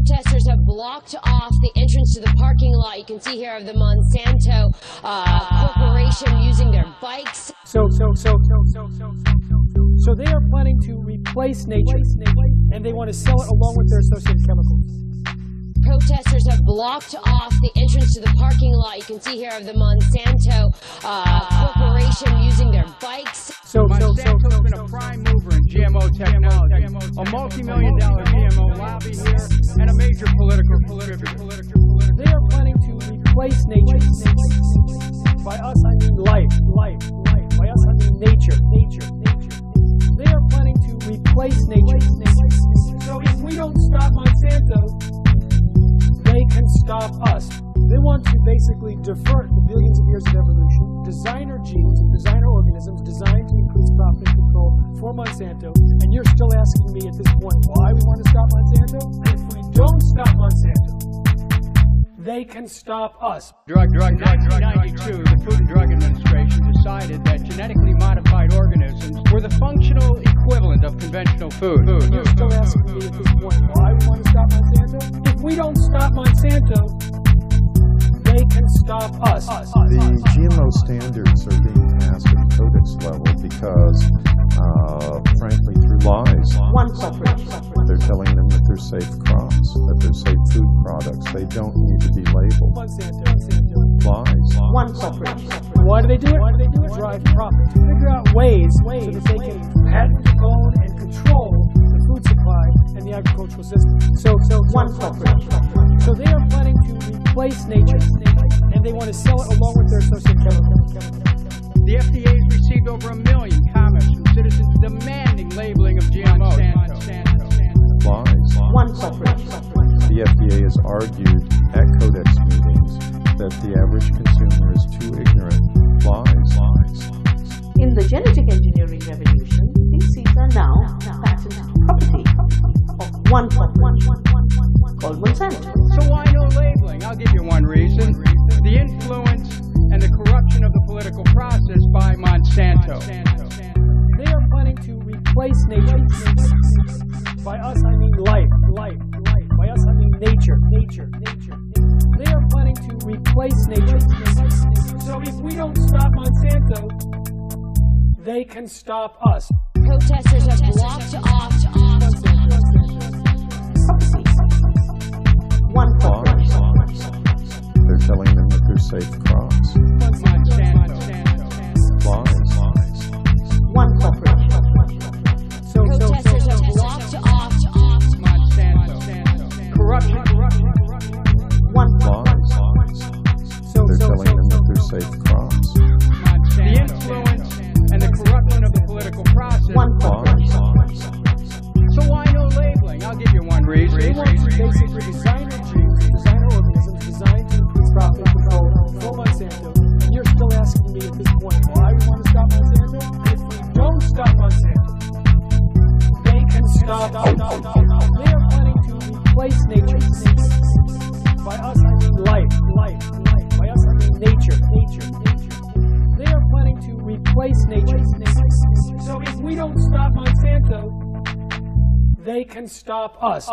Protesters have blocked off the entrance to the parking lot. You can see here of the Monsanto uh, corporation using their bikes. So, so, so, so, so, so, so, so they are planning to replace nature, and they want to sell it along with their associated chemicals. Protesters have blocked off the entrance to the parking lot. You can see here of the Monsanto uh, corporation using their bikes. So, so, so, Monsanto's so, been so, a prime mover in GMO technology, a multi-million dollar GMO lobby here, and a major political contributor. They are planning to replace nature. By us, I mean life, life, life. By us, I mean nature, nature, nature. They are planning to replace nature. So if we don't stop Monsanto, they can stop us. They want to basically divert the billions of years of evolution, designer genes and designer organisms designed to increase profit and control for Monsanto, and you're still asking me at this point why we want to stop Monsanto? If we don't stop Monsanto, they can stop us. Drug, drug, 1992, the Food and Drug Administration decided that genetically modified organisms were the functional equivalent of conventional food. And you're still asking me at this point why we want to stop Monsanto? If we don't stop Monsanto, they can stop us. The GMO standards are being passed at the codex level because, uh, frankly, through lies, one corporation. they're telling them that they're safe crops, that they're safe food products. They don't need to be labeled. Lies. One corporation. Why do they do it? Why do they do it? Drive profit. To figure out ways so that they can patent, own, and control the food supply and the agricultural system. So, so, One corporation. so they are planning to replace nature, and they want to sell it along with their associated chemicals. The FDA has received over a million comments from citizens demanding labeling of GMOs. Lies. One corporation. The FDA has argued at codex meetings that the average consumer is too ignorant. Lies. Lies. In the genetic engineering revolution, these seeds are now patent property of one corporation called Monsanto. So why no labeling? I'll give you one reason. The influence and the corruption of the political process by Monsanto. They are planning to replace nature. By us, I mean life, life, life. By us, I mean nature, nature, nature. They are planning to replace nature. So if we don't stop Monsanto, they can stop us. Protesters have blocked off One Lies. So why no labeling? I'll give you one They reason. want to basically designer genes, designer organisms designed to increase profit control for Monsanto. Oh, and you're still asking me at this point why we want to stop Monsanto? If we don't stop Monsanto, they can stop us. They are planning to replace nature. By us, I mean life, life, nature. So if we don't stop Monsanto, they can stop us.